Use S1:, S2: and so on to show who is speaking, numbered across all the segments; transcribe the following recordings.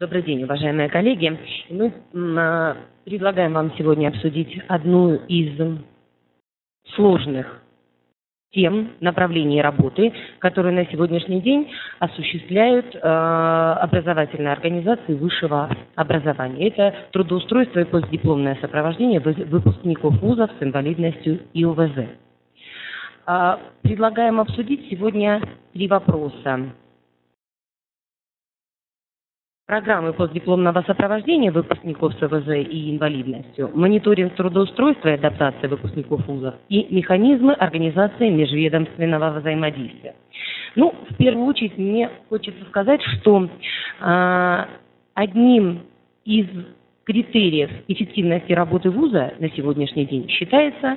S1: Добрый день, уважаемые коллеги. Мы а, предлагаем вам сегодня обсудить одну из сложных тем направлений работы, которые на сегодняшний день осуществляют э, образовательные организации высшего образования. Это трудоустройство и постдипломное сопровождение выпускников вузов с инвалидностью и ОВЗ. Э, предлагаем обсудить сегодня три вопроса программы постдипломного сопровождения выпускников с ОВЗ и инвалидностью, мониторинг трудоустройства и адаптации выпускников вузов и механизмы организации межведомственного взаимодействия. Ну, в первую очередь, мне хочется сказать, что э, одним из критериев эффективности работы вуза на сегодняшний день считается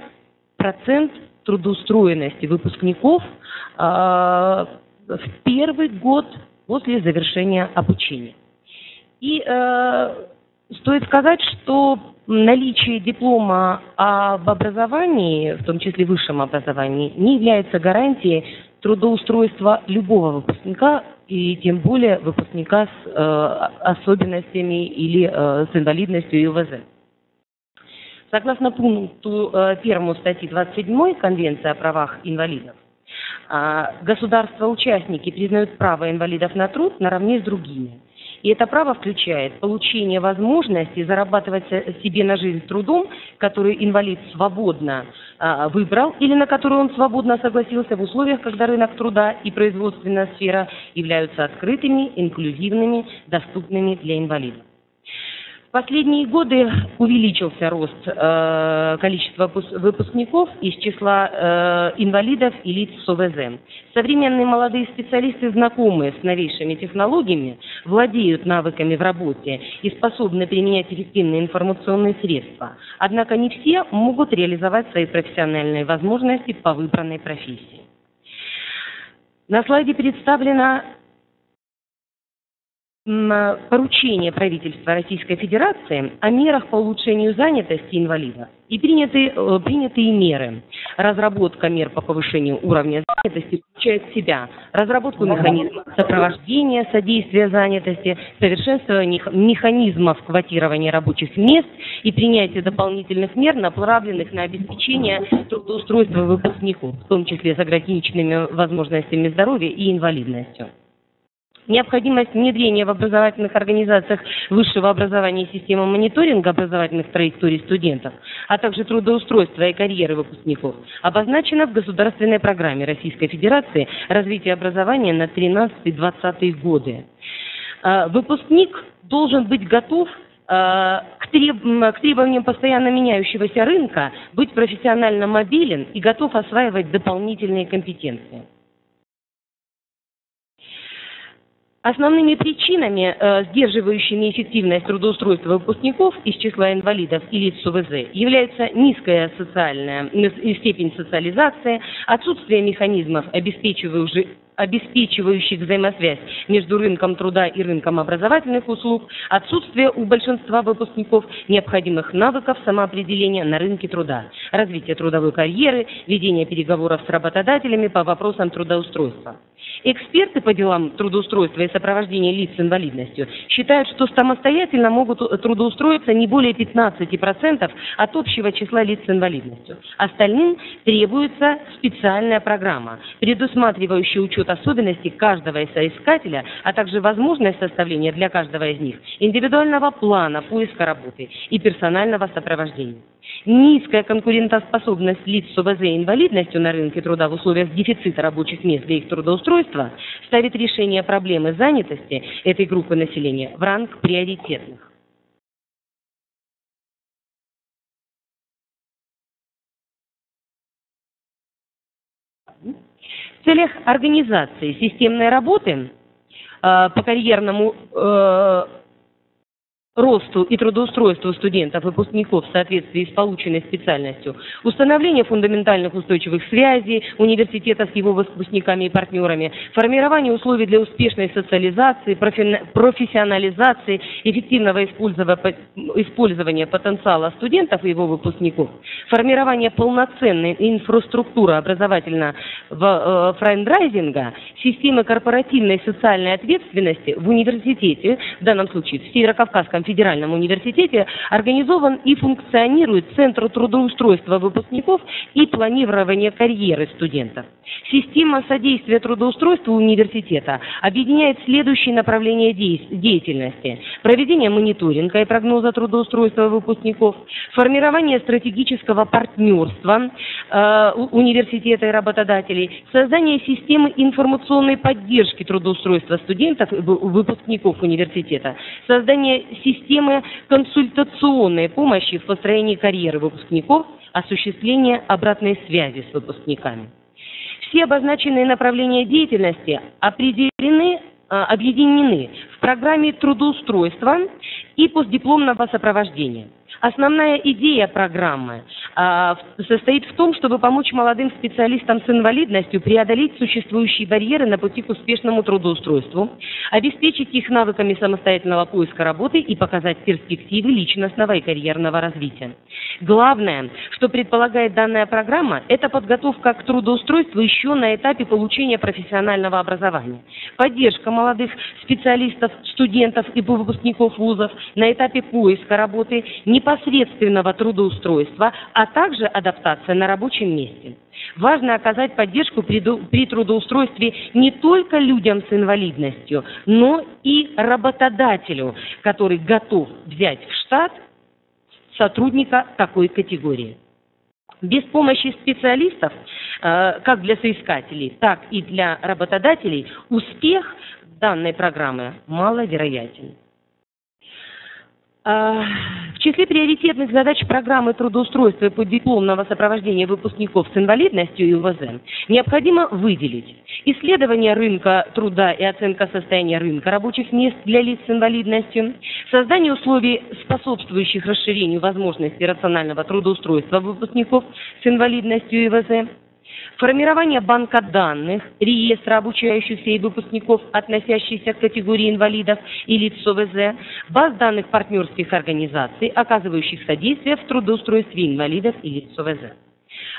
S1: процент трудоустроенности выпускников э, в первый год после завершения обучения. И э, стоит сказать, что наличие диплома об образовании, в том числе высшем образовании, не является гарантией трудоустройства любого выпускника и тем более выпускника с э, особенностями или э, с инвалидностью и УВЗ. Согласно пункту э, первому статьи 27 Конвенции о правах инвалидов, э, государства-участники признают право инвалидов на труд наравне с другими – и это право включает получение возможности зарабатывать себе на жизнь трудом, который инвалид свободно а, выбрал или на который он свободно согласился в условиях, когда рынок труда и производственная сфера являются открытыми, инклюзивными, доступными для инвалидов. Последние годы увеличился рост э, количества выпускников из числа э, инвалидов и лиц с ОВЗ. Современные молодые специалисты, знакомые с новейшими технологиями, владеют навыками в работе и способны применять эффективные информационные средства. Однако не все могут реализовать свои профессиональные возможности по выбранной профессии. На слайде представлена поручение правительства Российской Федерации о мерах по улучшению занятости инвалида и приняты, э, принятые меры. Разработка мер по повышению уровня занятости включает в себя разработку механизмов сопровождения, содействия занятости, совершенствование механизмов квотирования рабочих мест и принятие дополнительных мер, направленных на обеспечение трудоустройства выпускников, в том числе с ограниченными возможностями здоровья и инвалидностью необходимость внедрения в образовательных организациях высшего образования системы мониторинга образовательных траекторий студентов, а также трудоустройства и карьеры выпускников, обозначена в государственной программе Российской Федерации развития образования на 13-20 годы. А, выпускник должен быть готов а, к, требованиям постоянно меняющегося рынка, быть профессионально мобилен и готов осваивать дополнительные компетенции. Основными причинами, э, сдерживающими эффективность трудоустройства выпускников из числа инвалидов и лиц с УВЗ, является низкая социальная степень социализации, отсутствие механизмов, обеспечивающих обеспечивающих взаимосвязь между рынком труда и рынком образовательных услуг, отсутствие у большинства выпускников необходимых навыков самоопределения на рынке труда, развитие трудовой карьеры, ведение переговоров с работодателями по вопросам трудоустройства. Эксперты по делам трудоустройства и сопровождения лиц с инвалидностью считают, что самостоятельно могут трудоустроиться не более 15% от общего числа лиц с инвалидностью. Остальным требуется специальная программа, предусматривающая учет особенностей каждого соискателя, а также возможность составления для каждого из них индивидуального плана поиска работы и персонального сопровождения. Низкая конкурентоспособность лиц с ОВЗ и инвалидностью на рынке труда в условиях дефицита рабочих мест для их трудоустройства ставит решение проблемы занятости этой группы населения в ранг приоритетных. В целях организации системной работы э, по карьерному э, росту и трудоустройству студентов, выпускников в соответствии с полученной специальностью, установление фундаментальных устойчивых связей университета с его выпускниками и партнерами, формирование условий для успешной социализации, профессионализации, эффективного использования потенциала студентов и его выпускников, формирование полноценной инфраструктуры образовательного э, friendraising а, системы корпоративной социальной ответственности в университете, в данном случае в Северо-Кавказском Казанском федеральном университете организован и функционирует Центр трудоустройства выпускников и планирования карьеры студентов. Система содействия трудоустройству университета объединяет следующие направления деятельности. Проведение мониторинга и прогноза трудоустройства выпускников, формирование стратегического партнерства э, университета и работодателей, создание системы информационной поддержки трудоустройства студентов и выпускников университета, создание системы консультационной помощи в построении карьеры выпускников, осуществление обратной связи с выпускниками. Все обозначенные направления деятельности определены, а, объединены в программе трудоустройства и постдипломного сопровождения – Основная идея программы а, состоит в том, чтобы помочь молодым специалистам с инвалидностью преодолеть существующие барьеры на пути к успешному трудоустройству, обеспечить их навыками самостоятельного поиска работы и показать перспективы личностного и карьерного развития. Главное, что предполагает данная программа, это подготовка к трудоустройству еще на этапе получения профессионального образования, поддержка молодых специалистов, студентов и выпускников вузов на этапе поиска работы, непосредственно непосредственного трудоустройства, а также адаптация на рабочем месте. Важно оказать поддержку при, трудоустройстве не только людям с инвалидностью, но и работодателю, который готов взять в штат сотрудника такой категории. Без помощи специалистов, э, как для соискателей, так и для работодателей, успех данной программы маловероятен. Числе приоритетных задач программы трудоустройства и поддипломного сопровождения выпускников с инвалидностью и УВЗ необходимо выделить. Исследование рынка труда и оценка состояния рынка рабочих мест для лиц с инвалидностью, создание условий, способствующих расширению возможностей рационального трудоустройства выпускников с инвалидностью и УВЗ, формирование банка данных, реестра обучающихся и выпускников, относящихся к категории инвалидов и лиц ОВЗ, баз данных партнерских организаций, оказывающих содействие в трудоустройстве инвалидов и лиц ОВЗ.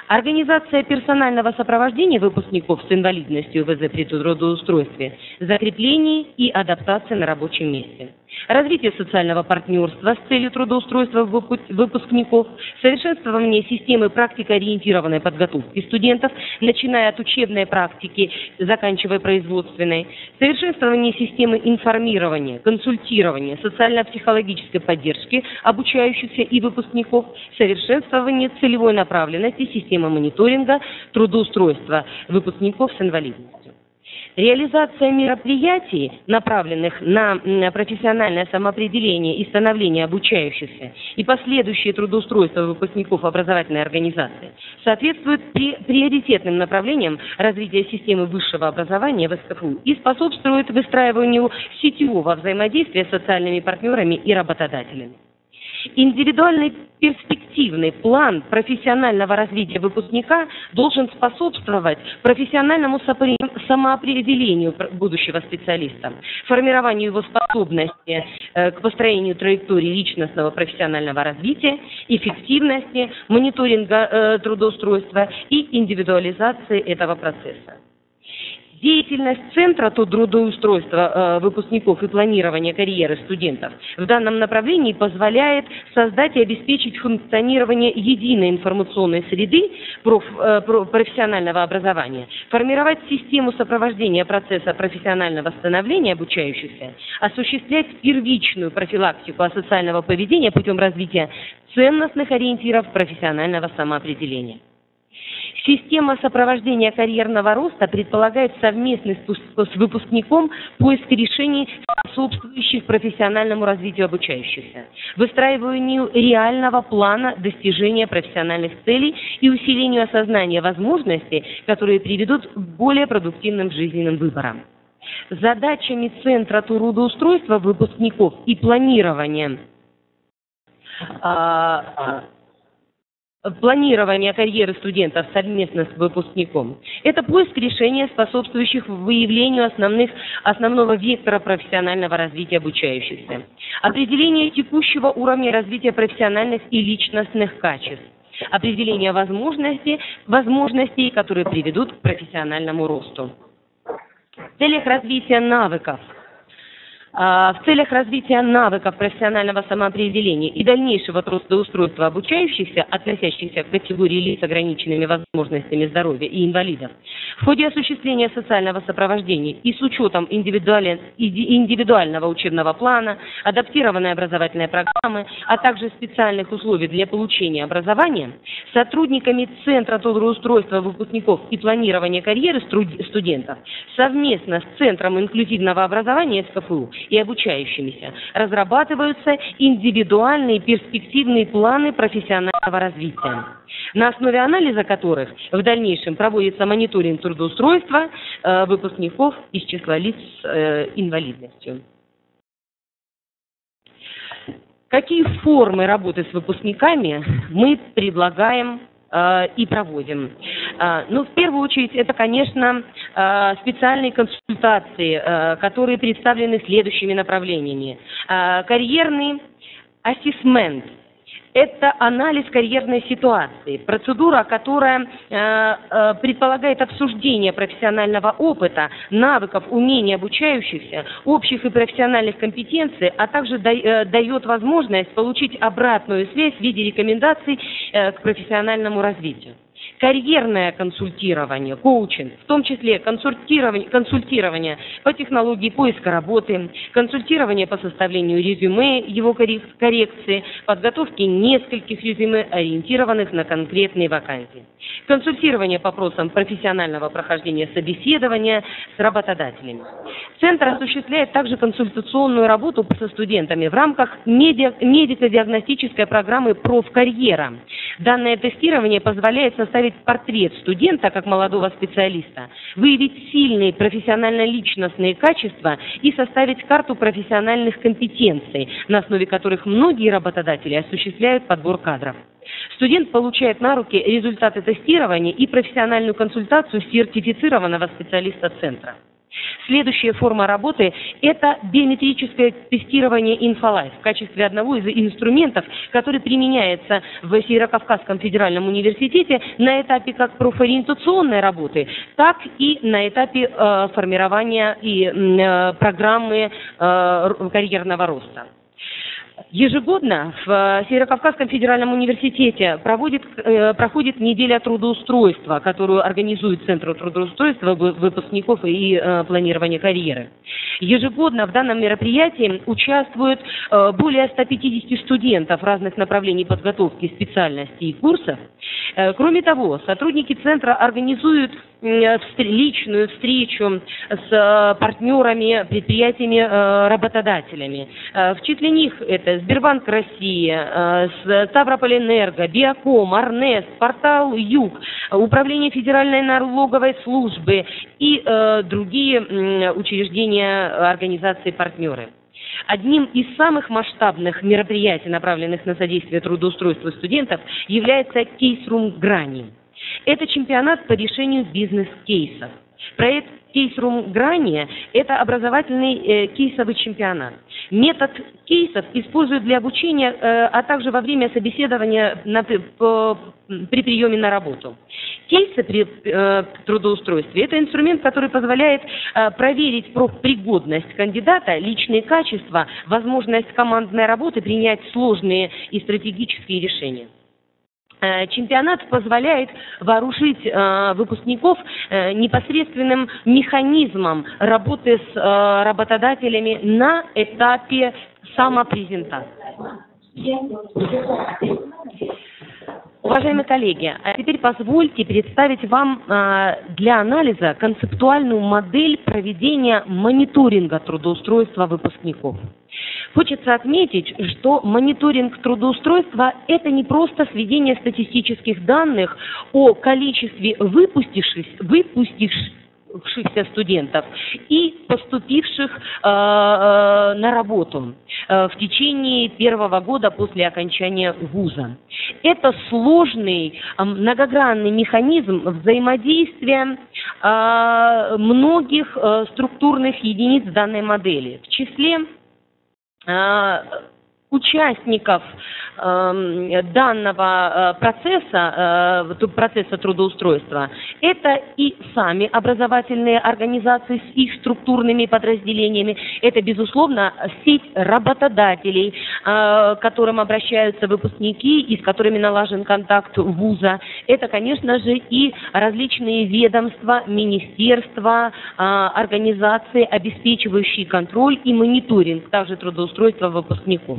S1: Организация персонального сопровождения выпускников с инвалидностью ВЗ при трудоустройстве, закрепление и адаптация на рабочем месте – развитие социального партнерства с целью трудоустройства выпускников, совершенствование системы практикоориентированной подготовки студентов, начиная от учебной практики, заканчивая производственной, совершенствование системы информирования, консультирования, социально-психологической поддержки обучающихся и выпускников, совершенствование целевой направленности системы мониторинга трудоустройства выпускников с инвалидностью. Реализация мероприятий, направленных на профессиональное самоопределение и становление обучающихся и последующее трудоустройство выпускников образовательной организации, соответствует приоритетным направлениям развития системы высшего образования в СКФУ и способствует выстраиванию сетевого взаимодействия с социальными партнерами и работодателями. Индивидуальный перспективный план профессионального развития выпускника должен способствовать профессиональному самоопределению будущего специалиста, формированию его способности э, к построению траектории личностного профессионального развития, эффективности, мониторинга э, трудоустройства и индивидуализации этого процесса. Деятельность Центра трудоустройства э, выпускников и планирования карьеры студентов в данном направлении позволяет создать и обеспечить функционирование единой информационной среды э, профессионального образования, формировать систему сопровождения процесса профессионального становления обучающихся, осуществлять первичную профилактику асоциального поведения путем развития ценностных ориентиров профессионального самоопределения. Система сопровождения карьерного роста предполагает совместный с выпускником поиск решений, способствующих профессиональному развитию обучающихся, выстраиванию реального плана достижения профессиональных целей и усилению осознания возможностей, которые приведут к более продуктивным жизненным выборам. Задачами Центра трудоустройства выпускников и планирования а, планирования карьеры студентов совместно с выпускником. Это поиск решения, способствующих выявлению основных, основного вектора профессионального развития обучающихся. Определение текущего уровня развития профессиональных и личностных качеств. Определение возможностей, возможностей, которые приведут к профессиональному росту. В целях развития навыков – в целях развития навыков профессионального самоопределения и дальнейшего трудоустройства обучающихся, относящихся к категории лиц с ограниченными возможностями здоровья и инвалидов, в ходе осуществления социального сопровождения и с учетом индивидуального учебного плана, адаптированной образовательной программы, а также специальных условий для получения образования, сотрудниками Центра трудоустройства выпускников и планирования карьеры студентов совместно с Центром инклюзивного образования СКФУ и обучающимися разрабатываются индивидуальные перспективные планы профессионального развития, на основе анализа которых в дальнейшем проводится мониторинг трудоустройства э, выпускников из числа лиц с э, инвалидностью. Какие формы работы с выпускниками мы предлагаем и проводим. Э, ну, в первую очередь, это, конечно, э, специальные консультации, которые представлены следующими направлениями. Карьерный ассесмент – это анализ карьерной ситуации, процедура, которая э, э, предполагает обсуждение профессионального опыта, навыков, умений обучающихся, общих и профессиональных компетенций, а также э, дает возможность получить обратную связь в виде рекомендаций к профессиональному развитию карьерное консультирование, коучинг, в том числе консультирование, консультирование по технологии поиска работы, консультирование по составлению резюме, его коррекции, подготовки нескольких резюме, ориентированных на конкретные вакансии. Консультирование по вопросам профессионального прохождения собеседования с работодателями. Центр осуществляет также консультационную работу со студентами в рамках медико-диагностической программы «Профкарьера». Данное тестирование позволяет составить составить портрет студента как молодого специалиста, выявить сильные профессионально-личностные качества и составить карту профессиональных компетенций, на основе которых многие работодатели осуществляют подбор кадров. Студент получает на руки результаты тестирования и профессиональную консультацию сертифицированного специалиста центра. Следующая форма работы – это биометрическое тестирование InfoLife в качестве одного из инструментов, который применяется в Северо-Кавказском федеральном университете на этапе как профориентационной работы, так и на этапе э, формирования и э, программы э, карьерного роста. Ежегодно в э, Северо-Кавказском федеральном университете проводит, э, проходит неделя трудоустройства, которую организует Центр трудоустройства выпускников и э, планирования карьеры. Ежегодно в данном мероприятии участвуют э, более 150 студентов разных направлений подготовки, специальностей и курсов. Э, кроме того, сотрудники Центра организуют личную встречу с партнерами, предприятиями, работодателями. В числе них это Сбербанк России, Ставрополь-Энерго, Биоком, Арнес, портал Юг, Управление Федеральной налоговой службы и другие учреждения организации-партнеры. Одним из самых масштабных мероприятий, направленных на содействие трудоустройству студентов, является кейс-рум Грани. Это чемпионат по решению бизнес-кейсов. Проект кейс-рум Грани – это образовательный э, кейсовый чемпионат. Метод кейсов используют для обучения, э, а также во время собеседования на, по, при приеме на работу. Кейсы при э, трудоустройстве – это инструмент, который позволяет э, проверить профпригодность кандидата, личные качества, возможность командной работы, принять сложные и стратегические решения. Э, чемпионат позволяет вооружить э, выпускников э, непосредственным механизмом работы с э, работодателями на этапе самопрезентации. Уважаемые коллеги, а теперь позвольте представить вам э, для анализа концептуальную модель проведения мониторинга трудоустройства выпускников. Хочется отметить, что мониторинг трудоустройства – это не просто сведение статистических данных о количестве выпустивших, выпустивших выпустившихся студентов и поступивших э, э, на работу э, в течение первого года после окончания вуза. Это сложный, э, многогранный механизм взаимодействия э, многих э, структурных единиц данной модели. В числе э, участников э, данного э, процесса, э, процесса трудоустройства, это и сами образовательные организации с их структурными подразделениями, это, безусловно, сеть работодателей, э, к которым обращаются выпускники и с которыми налажен контакт вуза. Это, конечно же, и различные ведомства, министерства, организации, обеспечивающие контроль и мониторинг также трудоустройства выпускников.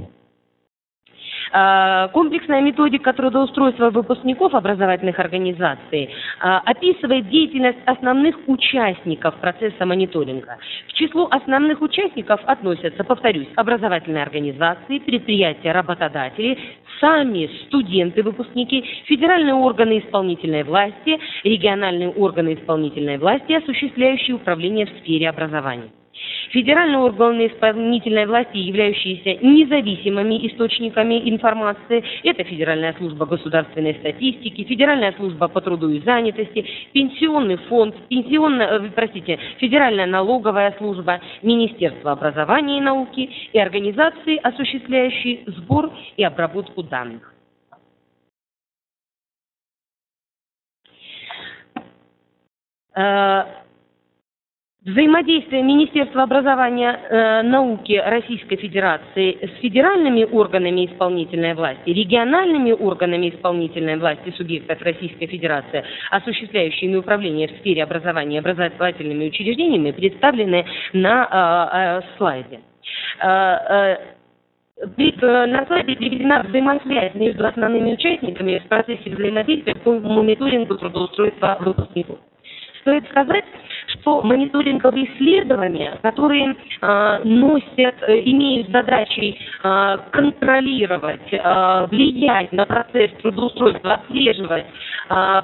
S1: Э, комплексная методика трудоустройства выпускников образовательных организаций э, описывает деятельность основных участников процесса мониторинга. К числу основных участников относятся, повторюсь, образовательные организации, предприятия, работодатели, сами студенты-выпускники, федеральные органы исполнительной власти, региональные органы исполнительной власти, осуществляющие управление в сфере образования. Федеральные органы исполнительной власти, являющиеся независимыми источниками информации, это Федеральная служба государственной статистики, Федеральная служба по труду и занятости, Пенсионный фонд, пенсионная, э, простите, Федеральная налоговая служба, Министерство образования и науки и организации, осуществляющие сбор и обработку данных. Взаимодействие Министерства образования э, науки Российской Федерации с федеральными органами исполнительной власти, региональными органами исполнительной власти субъектов Российской Федерации, осуществляющими управление в сфере образования образовательными учреждениями, представлены на э, э, слайде. Э, э, на слайде приведена взаимосвязь между основными участниками в процессе взаимодействия по мониторингу трудоустройства выпускников. Стоит сказать, что мониторинговые исследования, которые э, носят, э, имеют задачей э, контролировать, э, влиять на процесс трудоустройства, отслеживать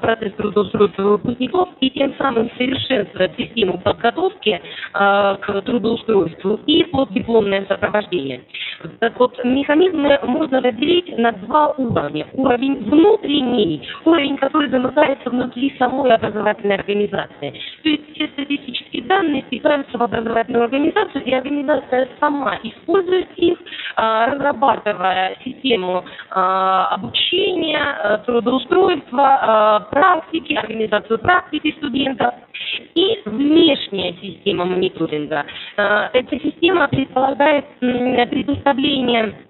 S1: процесс трудоустройства выпускников и тем самым совершенствовать систему подготовки к трудоустройству и дипломное сопровождение. Так вот, механизмы можно разделить на два уровня. Уровень внутренний, уровень, который замыкается внутри самой образовательной организации. То есть статистические данные стекаются в образовательную организацию, и организация сама использует их, а, разрабатывая систему а, обучения, а, трудоустройства, практики, организацию практики студентов и внешняя система мониторинга. Эта система предполагает предоставление а,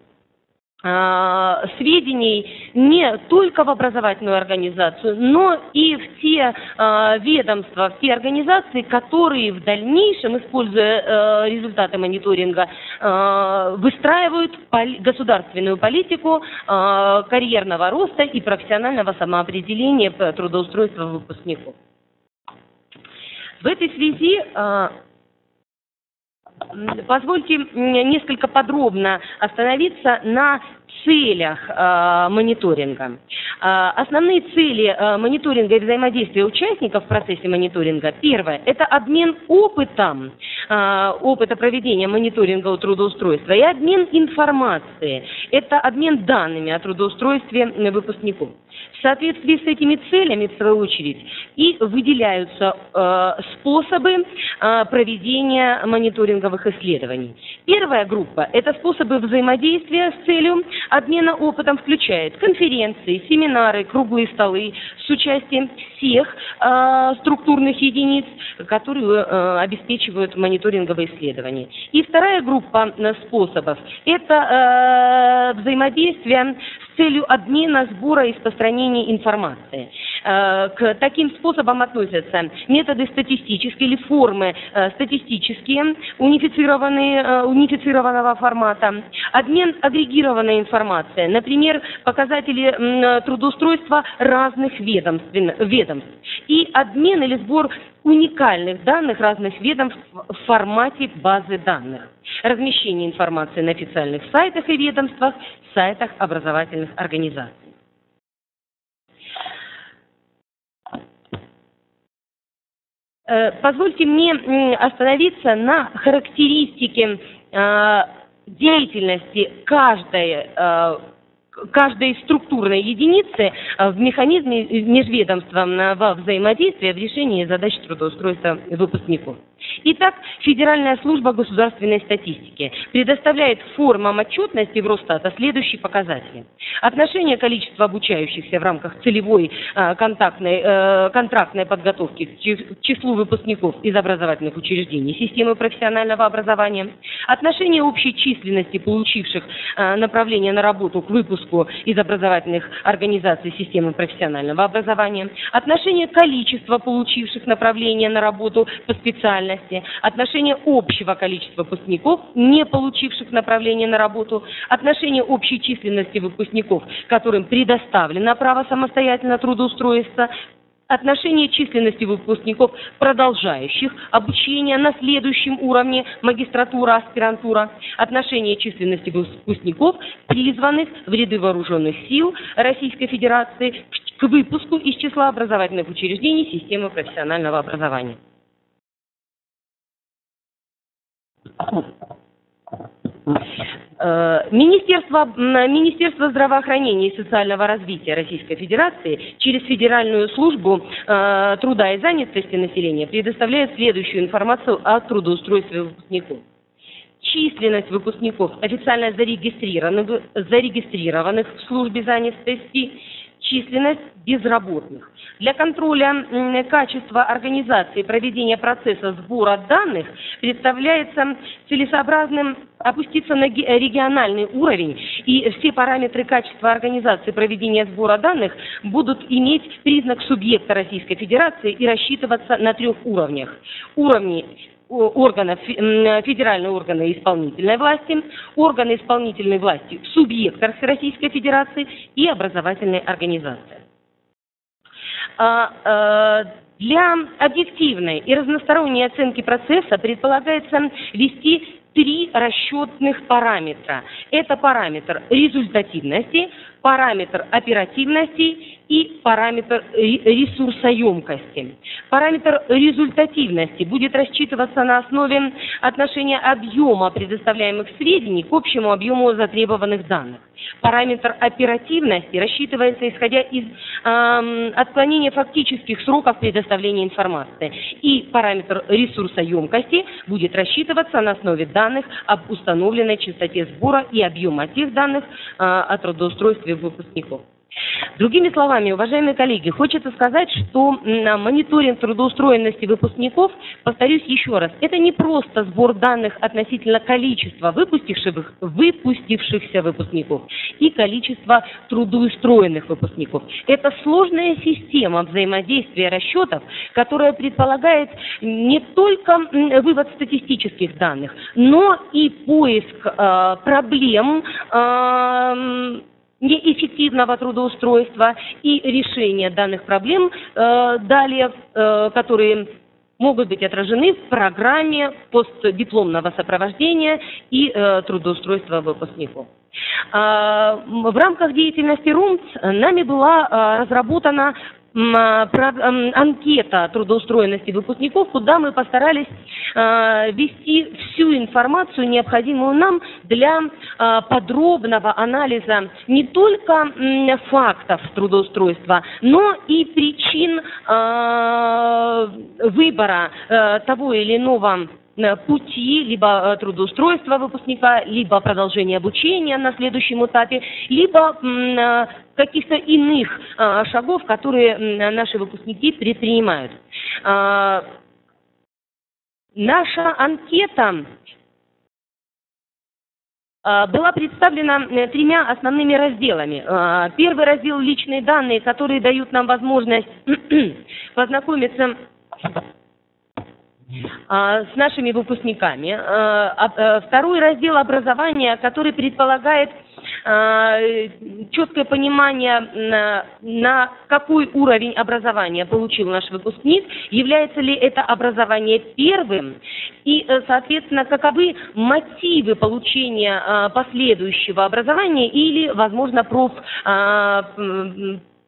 S1: сведений не только в образовательную организацию, но и в те э, ведомства, в те организации, которые в дальнейшем, используя э, результаты мониторинга, э, выстраивают государственную политику э, карьерного роста и профессионального самоопределения трудоустройства выпускников. В этой связи э, Позвольте несколько подробно остановиться на целях э, мониторинга. Э, основные цели э, мониторинга и взаимодействия участников в процессе мониторинга. Первое – это обмен опытом, э, опыта проведения мониторинга трудоустройства и обмен информацией. Это обмен данными о трудоустройстве выпускников. В соответствии с этими целями, в свою очередь, и выделяются э, способы э, проведения мониторинговых исследований. Первая группа – это способы взаимодействия с целью обмена опытом, включает конференции, семинары, круглые столы с участием всех э, структурных единиц, которые э, обеспечивают мониторинговые исследования. И вторая группа э, способов – это э, взаимодействие целью обмена, сбора и распространения информации. Э, к таким способам относятся методы статистические или формы э, статистические, унифицированные, э, унифицированного формата, обмен агрегированной информацией, например, показатели трудоустройства разных ведомств, ведомств и обмен или сбор уникальных данных разных ведомств в формате базы данных. Размещение информации на официальных сайтах и ведомствах, сайтах образовательных организаций. Э, позвольте мне остановиться на характеристике э, деятельности каждой э, каждой структурной единицы в механизме межведомственного взаимодействия в решении задач трудоустройства выпускников. Итак, Федеральная служба государственной статистики предоставляет формам отчетности в Росстата следующие показатели. Отношение количества обучающихся в рамках целевой э, контактной, контрактной подготовки к числу выпускников из образовательных учреждений системы профессионального образования, отношение общей численности получивших э, направление на работу к выпуску из образовательных организаций системы профессионального образования, отношение количества получивших направление на работу по специальности, отношение общего количества выпускников, не получивших направление на работу, отношение общей численности выпускников, которым предоставлено право самостоятельно трудоустроиться, отношение численности выпускников, продолжающих обучение на следующем уровне магистратура, аспирантура, отношение численности выпускников, призванных в ряды вооруженных сил Российской Федерации к выпуску из числа образовательных учреждений системы профессионального образования. Министерство, Министерство здравоохранения и социального развития Российской Федерации через Федеральную службу э, труда и занятости населения предоставляет следующую информацию о трудоустройстве выпускников. Численность выпускников официально зарегистрированных, зарегистрированных в службе занятости численность безработных. Для контроля качества организации проведения процесса сбора данных представляется целесообразным опуститься на региональный уровень, и все параметры качества организации проведения сбора данных будут иметь признак субъекта Российской Федерации и рассчитываться на трех уровнях. Уровни органов, федеральные органы исполнительной власти, органы исполнительной власти в Российской Федерации и образовательные организации. А, а, для объективной и разносторонней оценки процесса предполагается вести три расчетных параметра. Это параметр результативности, параметр оперативности и параметр ресурсоемкости. Параметр результативности будет рассчитываться на основе отношения объема предоставляемых сведений к общему объему затребованных данных. Параметр оперативности рассчитывается исходя из э, отклонения фактических сроков предоставления информации. И параметр ресурсоемкости будет рассчитываться на основе данных об установленной частоте сбора и объема тех данных э, о трудоустройстве выпускников. Другими словами, уважаемые коллеги, хочется сказать, что мониторинг трудоустроенности выпускников, повторюсь еще раз, это не просто сбор данных относительно количества выпустивших, выпустившихся выпускников и количества трудоустроенных выпускников. Это сложная система взаимодействия расчетов, которая предполагает не только вывод статистических данных, но и поиск э, проблем э, неэффективного трудоустройства и решения данных проблем э, далее, э, которые могут быть отражены в программе постдипломного сопровождения и э, трудоустройства выпускников. Э, в рамках деятельности РУМЦ нами была э, разработана а, анкета трудоустроенности выпускников, куда мы постарались э, ввести всю информацию, необходимую нам для э, подробного анализа не только фактов трудоустройства, но и причин выбора э, того или иного Э, пути либо э, трудоустройства выпускника, либо продолжение обучения на следующем этапе, либо каких-то иных шагов, которые наши выпускники предпринимают. Наша анкета была представлена тремя основными разделами. Первый раздел – личные данные, которые дают нам возможность познакомиться а, с нашими выпускниками. А, а, второй раздел образования, который предполагает четкое понимание, на, на какой уровень образования получил наш выпускник, является ли это образование первым, и, э, соответственно, каковы мотивы получения последующего образования или, возможно, проф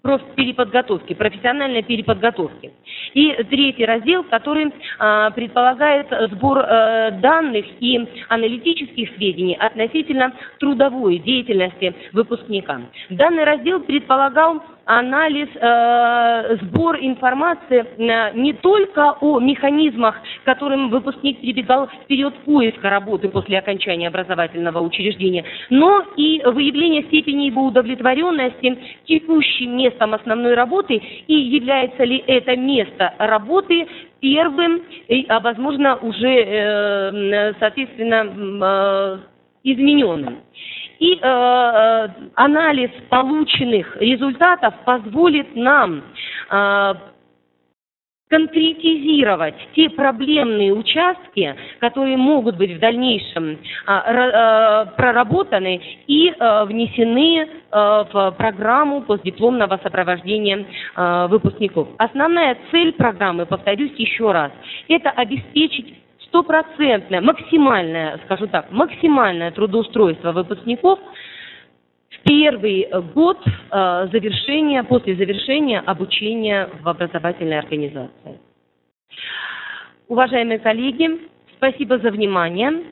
S1: профпереподготовки, профессиональной переподготовки. И третий раздел, который а, предполагает сбор а, данных и аналитических сведений относительно трудовой деятельности выпускника. Данный раздел предполагал анализ, э, сбор информации э, не только о механизмах, которым выпускник прибегал в период поиска работы после окончания образовательного учреждения, но и выявление степени его удовлетворенности текущим местом основной работы и является ли это место работы первым, а возможно уже, э, соответственно, э, измененным. И э, анализ полученных результатов позволит нам э, конкретизировать те проблемные участки, которые могут быть в дальнейшем а, а, проработаны и а, внесены в программу постдипломного сопровождения выпускников. Основная цель программы, повторюсь еще раз, это обеспечить стопроцентное, максимальное, скажу так, максимальное трудоустройство выпускников первый год э, завершения, после завершения обучения в образовательной организации. Уважаемые коллеги, спасибо за внимание.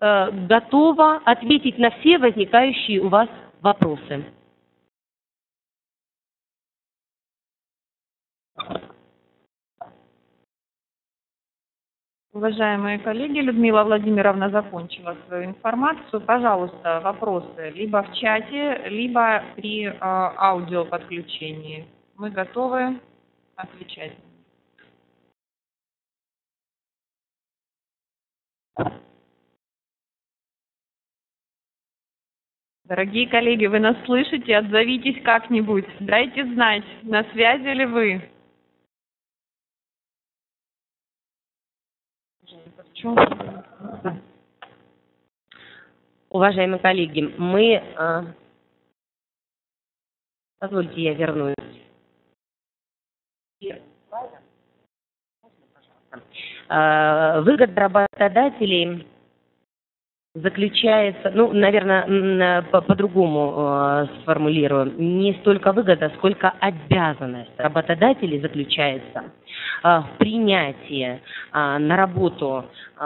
S1: Э, готова ответить на все возникающие у вас вопросы.
S2: Уважаемые коллеги, Людмила Владимировна закончила свою информацию. Пожалуйста, вопросы либо в чате, либо при э, аудиоподключении. Мы готовы отвечать. Дорогие коллеги, вы нас слышите? Отзовитесь как-нибудь. Дайте знать, на связи ли вы.
S1: Уважаемые коллеги, мы... А, позвольте, я вернусь. А, выгода работодателей заключается, ну, наверное, по-другому э, сформулирую, не столько выгода, сколько обязанность работодателей заключается э, в принятии э, на работу э,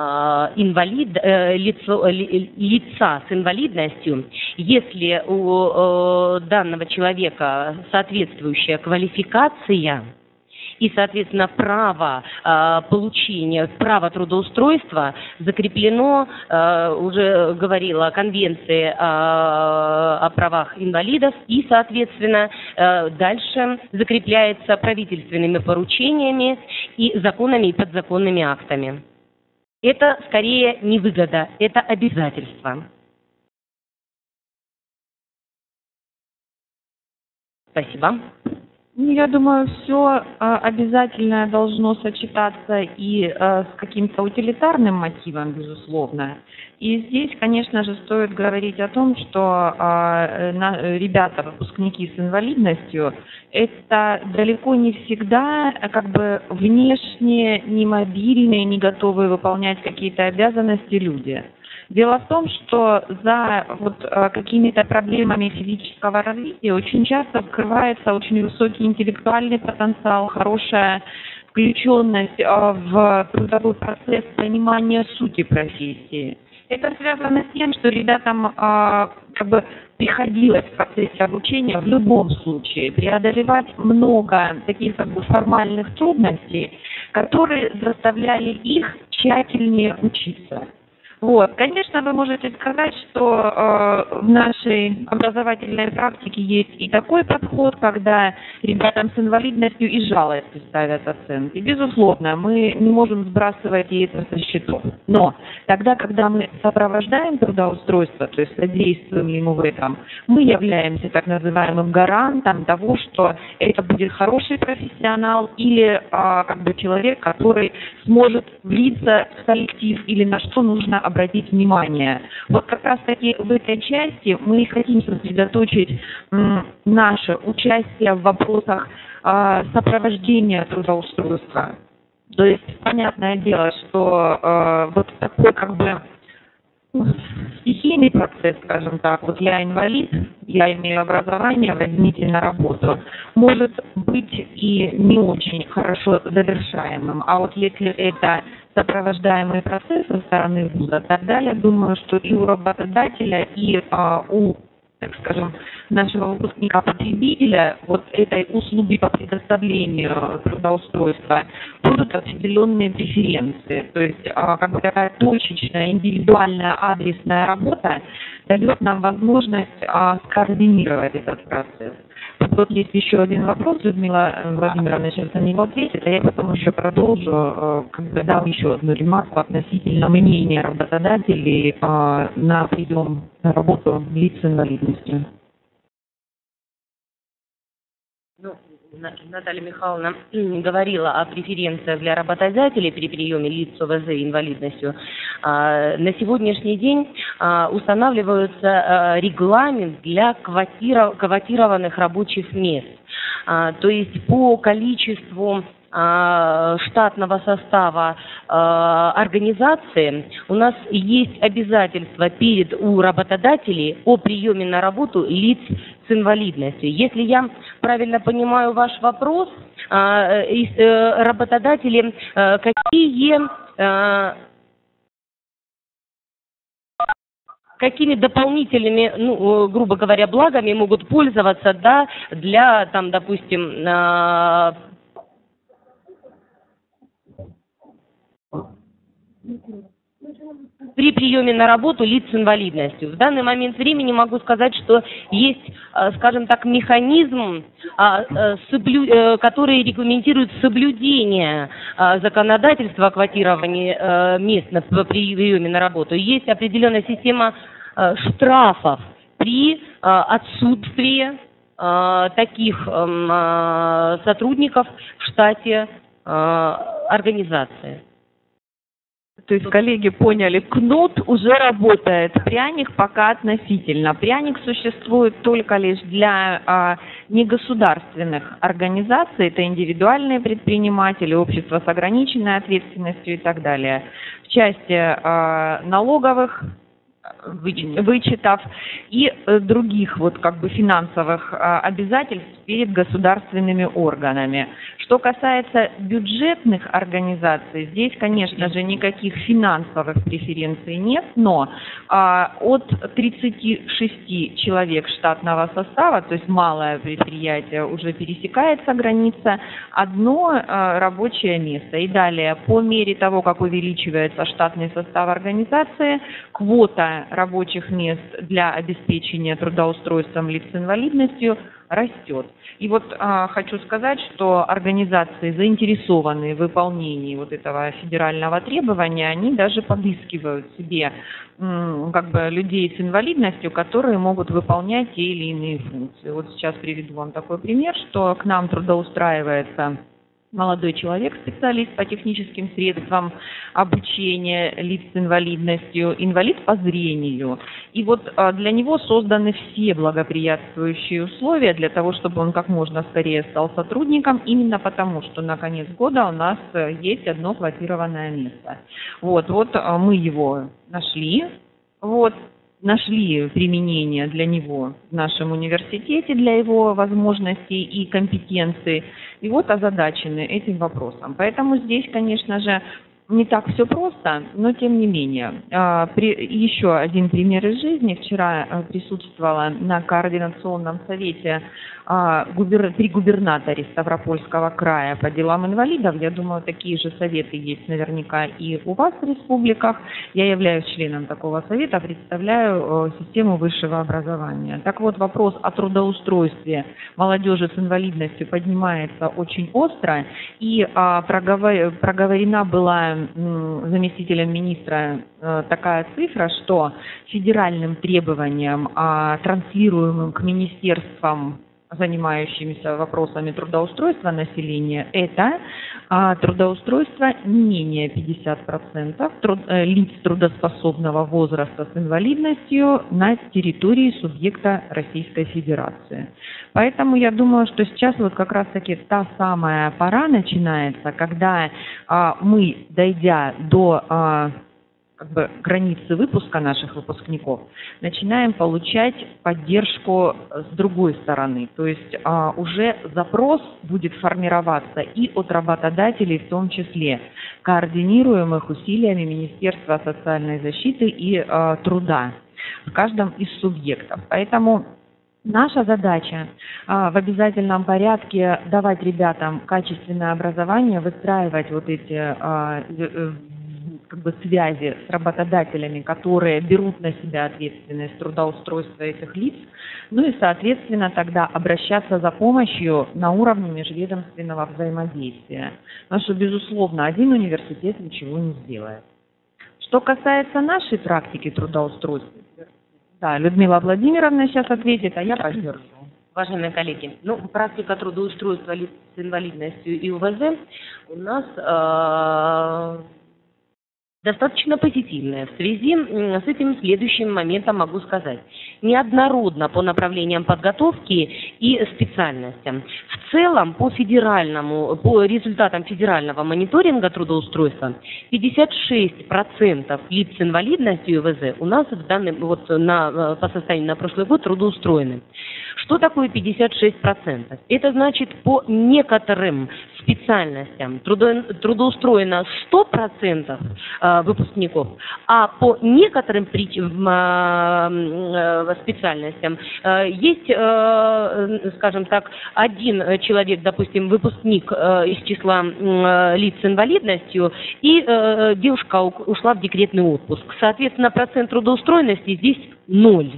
S1: инвалид, э, лицо, ли, лица с инвалидностью, если у э, данного человека соответствующая квалификация, и, соответственно, право э, получения, право трудоустройства закреплено, э, уже говорила, Конвенции э, о правах инвалидов и, соответственно, э, дальше закрепляется правительственными поручениями и законами и подзаконными актами. Это скорее не выгода, это обязательство. Спасибо.
S2: Ну, я думаю, все а, обязательно должно сочетаться и а, с каким-то утилитарным мотивом, безусловно. И здесь, конечно же, стоит говорить о том, что а, ребята, выпускники с инвалидностью, это далеко не всегда как бы внешне не мобильные, не готовые выполнять какие-то обязанности люди. Дело в том, что за вот э, какими-то проблемами физического развития очень часто скрывается очень высокий интеллектуальный потенциал, хорошая включенность э, в трудовой процесс понимания сути профессии. Это связано с тем, что ребятам э, как бы приходилось в процессе обучения в любом случае преодолевать много таких как бы формальных трудностей, которые заставляли их тщательнее учиться. Вот, конечно, вы можете сказать, что э, в нашей образовательной практике есть и такой подход, когда ребятам с инвалидностью и жалостью ставят оценки. Безусловно, мы не можем сбрасывать и это со счетов. Но тогда, когда мы сопровождаем трудоустройство, то есть содействуем ему в этом, мы являемся так называемым гарантом того, что это будет хороший профессионал или э, как бы человек, который сможет влиться в коллектив или на что нужно обратить внимание. Вот как раз таки в этой части мы хотим сосредоточить наше участие в вопросах э, сопровождения трудоустройства. То есть, понятное дело, что э, вот такой как бы стихийный процесс, скажем так, вот я инвалид, я имею образование, возьмите на работу, может быть и не очень хорошо завершаемым. А вот если это сопровождаемый процесс со стороны вуза, тогда я думаю, что и у работодателя, и а, у так скажем, нашего выпускника-потребителя вот этой услуги по предоставлению трудоустройства будут определенные преференции. То есть а, как бы такая точечная, индивидуальная, адресная работа дает нам возможность а, скоординировать этот процесс. Вот есть еще один вопрос, Людмила Владимировна сейчас на него ответит, а я потом еще продолжу, э, когда дам еще одну ремарку относительно мнения работодателей э, на прием на работу лиц с инвалидностью.
S1: Наталья Михайловна говорила о преференциях для работодателей при приеме лиц с ОВЗ и инвалидностью. А, на сегодняшний день а, устанавливается а, регламент для квотированных рабочих мест. То есть по количеству штатного состава организации у нас есть обязательства перед у работодателей о приеме на работу лиц с инвалидностью. Если я правильно понимаю ваш вопрос, а, э, работодатели э, какие какими дополнительными, ну, грубо говоря, благами могут пользоваться, да, для, там, допустим, при приеме на работу лиц с инвалидностью. В данный момент времени могу сказать, что есть, э, скажем так, механизм, а, э, э, который регламентирует соблюдение законодательства о квотировании мест при приеме на работу. Есть определенная система штрафов при отсутствии таких эм, сотрудников в штате организации.
S2: То есть коллеги поняли, кнут уже работает, пряник пока относительно. Пряник существует только лишь для а, негосударственных организаций, это индивидуальные предприниматели, общества с ограниченной ответственностью и так далее. В части а, налоговых вычетов и э, других вот как бы финансовых а, обязательств перед государственными органами. Что касается бюджетных организаций, здесь, конечно же, никаких финансовых преференций нет, но а, от 36 человек штатного состава, то есть малое предприятие, уже пересекается граница, одно а, рабочее место. И далее, по мере того, как увеличивается штатный состав организации, квота рабочих мест для обеспечения трудоустройством лиц с инвалидностью растет. И вот а, хочу сказать, что организации, заинтересованные в выполнении вот этого федерального требования, они даже подыскивают себе как бы людей с инвалидностью, которые могут выполнять те или иные функции. Вот сейчас приведу вам такой пример, что к нам трудоустраивается молодой человек, специалист по техническим средствам обучения лиц с инвалидностью, инвалид по зрению. И вот а, для него созданы все благоприятствующие условия для того, чтобы он как можно скорее стал сотрудником, именно потому, что на конец года у нас э, есть одно квотированное место. Вот, вот а, мы его нашли, вот, нашли применение для него в нашем университете, для его возможностей и компетенций, и вот озадачены этим вопросом. Поэтому здесь, конечно же, не так все просто, но тем не менее. А, еще один пример из жизни. Вчера а, присутствовала на координационном совете а, при губернаторе Ставропольского края по делам инвалидов. Я думаю, такие же советы есть наверняка и у вас в республиках. Я являюсь членом такого совета, представляю систему высшего образования. Так вот, вопрос о трудоустройстве молодежи с инвалидностью поднимается очень остро, и проговорена была заместителем министра э, такая цифра, что федеральным требованиям, транслируемым к министерствам занимающимися вопросами трудоустройства населения, это а, трудоустройство не менее 50% труд, э, лиц трудоспособного возраста с инвалидностью на территории субъекта Российской Федерации. Поэтому я думаю, что сейчас вот как раз-таки та самая пора начинается, когда а, мы, дойдя до а, как бы границы выпуска наших выпускников, начинаем получать поддержку с другой стороны. То есть а, уже запрос будет формироваться и от работодателей в том числе, координируемых усилиями Министерства социальной защиты и а, труда в каждом из субъектов. Поэтому Наша задача а, в обязательном порядке давать ребятам качественное образование, выстраивать вот эти а, э, как бы связи с работодателями, которые берут на себя ответственность трудоустройства этих лиц, ну и, соответственно, тогда обращаться за помощью на уровне межведомственного взаимодействия. Потому что, безусловно, один университет ничего не сделает. Что касается нашей практики трудоустройства, да, Людмила Владимировна сейчас ответит, а я поддержу.
S1: Уважаемые коллеги, ну, практика трудоустройства лиц с инвалидностью и УВЗ у нас э, достаточно позитивная. В связи с этим следующим моментом могу сказать. Неоднородно по направлениям подготовки и специальностям. В целом, по федеральному, по результатам федерального мониторинга трудоустройства, 56% лиц с инвалидностью ВЗ у нас в данный, вот на, по состоянию на прошлый год трудоустроены. Что такое 56%? Это значит, по некоторым специальностям трудо, трудоустроено 100% э, выпускников, а по некоторым э, э, специальностям есть, скажем так, один человек, допустим, выпускник из числа лиц с инвалидностью, и девушка ушла в декретный отпуск. Соответственно, процент трудоустроенности здесь ноль.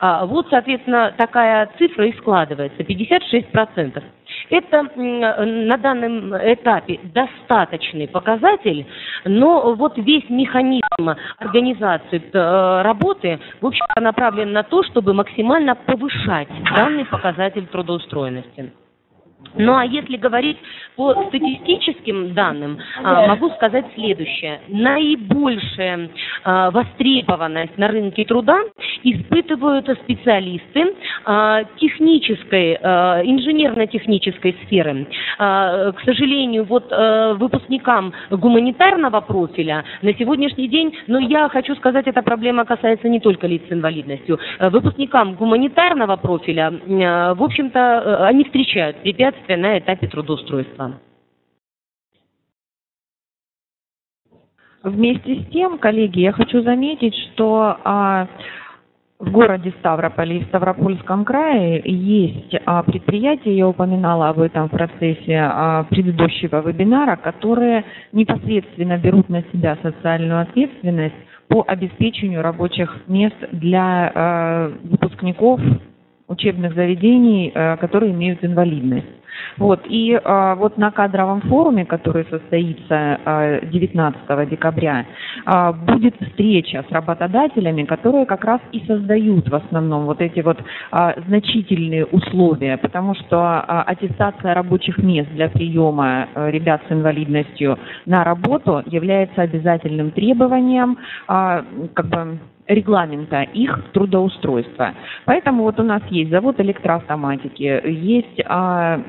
S1: А, вот, соответственно, такая цифра и складывается, 56%. Это на данном этапе достаточный показатель, но вот весь механизм организации э, работы, в общем-то, направлен на то, чтобы максимально повышать данный показатель трудоустроенности. Ну а если говорить по статистическим данным, а, могу сказать следующее. Наибольшая а, востребованность на рынке труда испытывают специалисты а, технической, инженерно-технической сферы. К сожалению, вот выпускникам гуманитарного профиля на сегодняшний день, но ну, я хочу сказать, эта проблема касается не только лиц с инвалидностью. Выпускникам гуманитарного профиля, в общем-то, они встречают препятствия препятствия на этапе трудоустройства.
S2: Вместе с тем, коллеги, я хочу заметить, что а, в городе Ставрополе и Ставропольском крае есть а, предприятия, я упоминала об этом в процессе а, предыдущего вебинара, которые непосредственно берут на себя социальную ответственность по обеспечению рабочих мест для а, выпускников учебных заведений, а, которые имеют инвалидность. Вот, и а, вот на кадровом форуме, который состоится а, 19 декабря, а, будет встреча с работодателями, которые как раз и создают в основном вот эти вот а, значительные условия, потому что а, аттестация рабочих мест для приема а, ребят с инвалидностью на работу является обязательным требованием, а, как бы регламента их трудоустройства. Поэтому вот у нас есть завод электроавтоматики, есть а,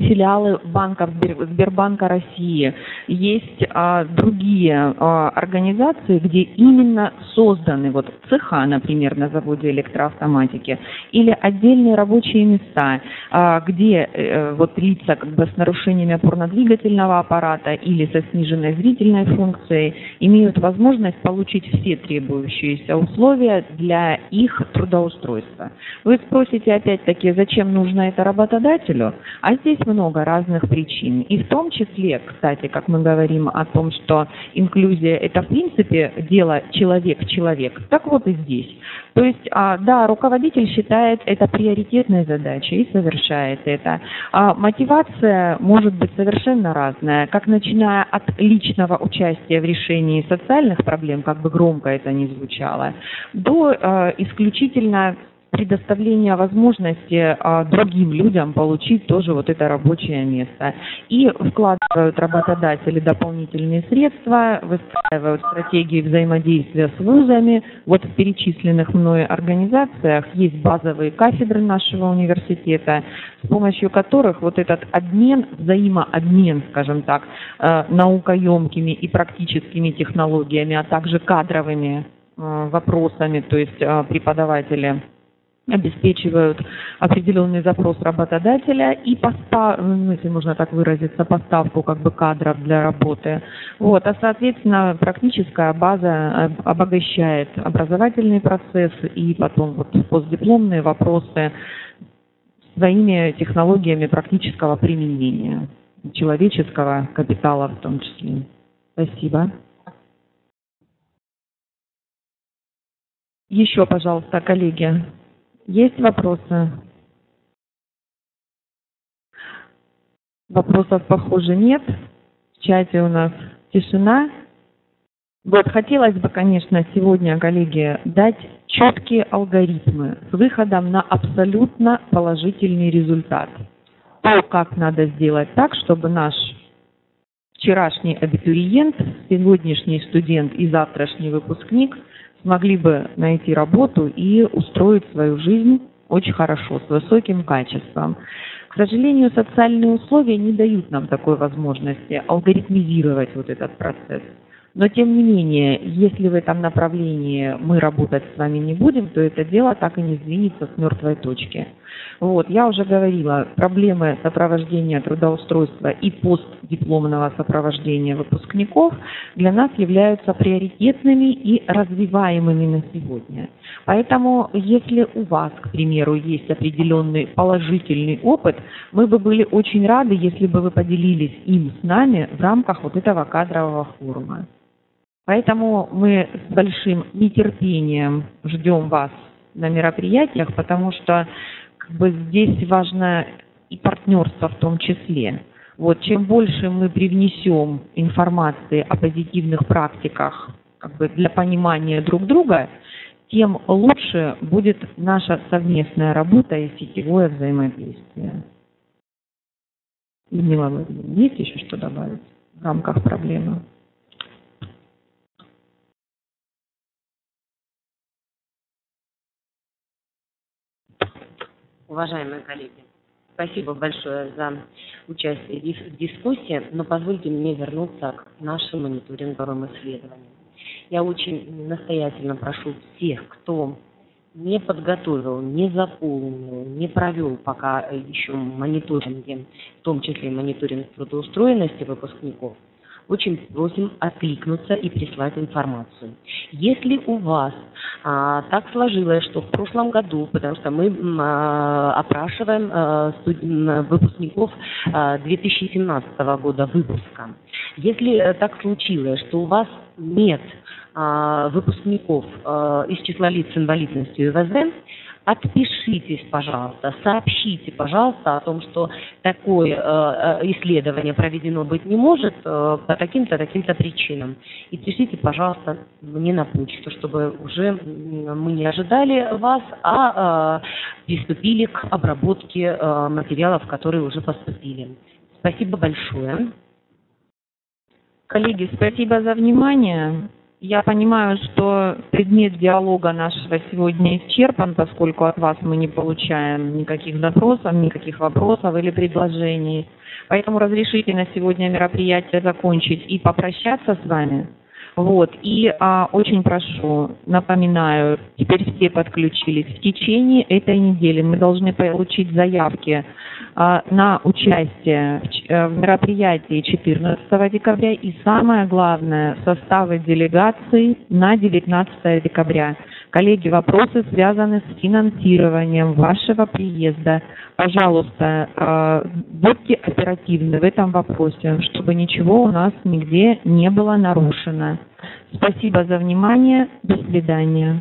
S2: филиалы банков Сбербанка России, есть а, другие а, организации, где именно созданы вот цеха, например, на заводе электроавтоматики, или отдельные рабочие места, а, где а, вот лица как бы с нарушениями опорно-двигательного аппарата или со сниженной зрительной функцией имеют возможность получить все требующиеся условия для их трудоустройства. Вы спросите опять-таки, зачем нужно это работодателю? А здесь много разных причин. И в том числе, кстати, как мы говорим о том, что инклюзия – это в принципе дело человек-человек, так вот и здесь. То есть, а, да, руководитель считает это приоритетной задачей и совершает это. А мотивация может быть совершенно разная, как начиная от личного участия в решении социальных проблем, как бы громко это ни звучало, до а, исключительно предоставления возможности а, другим людям получить тоже вот это рабочее место. И вкладывают работодатели дополнительные средства, выстраивают стратегии взаимодействия с вузами. Вот в перечисленных мной организациях есть базовые кафедры нашего университета, с помощью которых вот этот обмен, взаимообмен, скажем так, э, наукоемкими и практическими технологиями, а также кадровыми э, вопросами, то есть э, преподаватели обеспечивают определенный запрос работодателя и постав, ну, если можно так выразиться, поставку как бы кадров для работы. Вот, а соответственно практическая база обогащает образовательный процесс и потом вот постдипломные вопросы своими технологиями практического применения, человеческого капитала в том числе. Спасибо. Еще, пожалуйста, коллеги, есть вопросы? Вопросов, похоже, нет. В чате у нас тишина. Вот, хотелось бы, конечно, сегодня, коллеги, дать четкие алгоритмы с выходом на абсолютно положительный результат. То, как надо сделать так, чтобы наш вчерашний абитуриент, сегодняшний студент и завтрашний выпускник смогли бы найти работу и устроить свою жизнь очень хорошо, с высоким качеством. К сожалению, социальные условия не дают нам такой возможности алгоритмизировать вот этот процесс. Но тем не менее, если в этом направлении мы работать с вами не будем, то это дело так и не сдвинется с мертвой точки. Вот, я уже говорила, проблемы сопровождения трудоустройства и постдипломного сопровождения выпускников для нас являются приоритетными и развиваемыми на сегодня. Поэтому, если у вас, к примеру, есть определенный положительный опыт, мы бы были очень рады, если бы вы поделились им с нами в рамках вот этого кадрового форума. Поэтому мы с большим нетерпением ждем вас на мероприятиях, потому что как бы, здесь важно и партнерство в том числе. Вот, чем больше мы привнесем информации о позитивных практиках как бы, для понимания друг друга, тем лучше будет наша совместная работа и сетевое взаимодействие. Людмила есть еще что добавить в рамках проблемы?
S1: Уважаемые коллеги, спасибо большое за участие в дискуссии, но позвольте мне вернуться к нашим мониторинговым исследованиям. Я очень настоятельно прошу всех, кто не подготовил, не заполнил, не провел пока еще мониторинги, в том числе мониторинг трудоустроенности выпускников, очень просим откликнуться и прислать информацию. Если у вас а, так сложилось, что в прошлом году, потому что мы а, опрашиваем а, студ... выпускников а, 2017 года выпуска, если а, так случилось, что у вас нет а, выпускников а, из числа лиц с инвалидностью и ВЗ, отпишитесь, пожалуйста, сообщите, пожалуйста, о том, что такое э, э, исследование проведено быть не может э, по таким-то, таким-то причинам. И пишите, пожалуйста, мне на почту, чтобы уже мы не ожидали вас, а приступили к обработке материалов, которые уже поступили. Спасибо большое.
S2: Коллеги, спасибо за внимание. Я понимаю, что предмет диалога нашего сегодня исчерпан, поскольку от вас мы не получаем никаких запросов, никаких вопросов или предложений. Поэтому разрешите на сегодня мероприятие закончить и попрощаться с вами. Вот, и а, очень прошу, напоминаю, теперь все подключились. В течение этой недели мы должны получить заявки а, на участие в, э, в мероприятии 14 декабря и самое главное, составы делегаций на 19 декабря. Коллеги, вопросы связаны с финансированием вашего приезда. Пожалуйста, э, будьте оперативны в этом вопросе, чтобы ничего у нас нигде не было нарушено. Спасибо за внимание. До свидания.